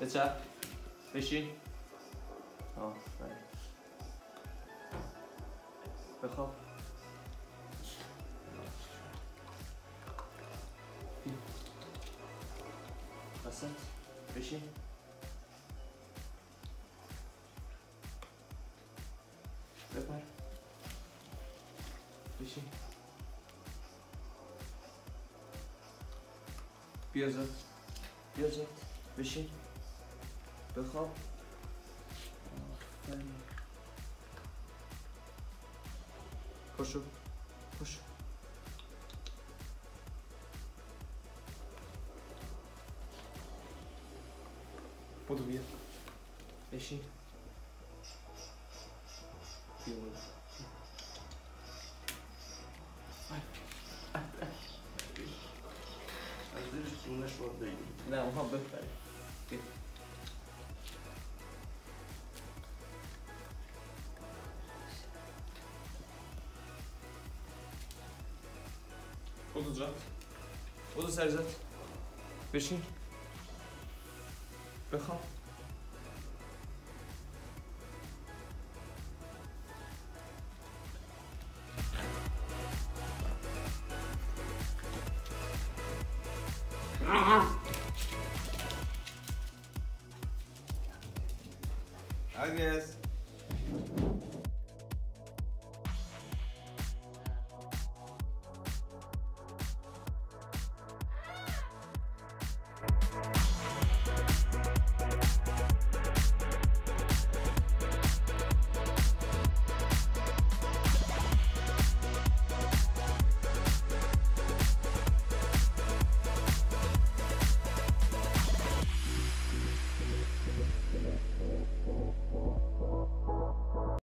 بچه بشین بخواب وسط بشین بپر بشین بیا زد بیا زد بشین D'accord Koşu. Koş. Podwójnie. Jeśli. Piłę. Azdırırsın ne şu anda. Ne o haber. Gel. Olunca. Olun Serzat. Beşin. Bakalım. I guess.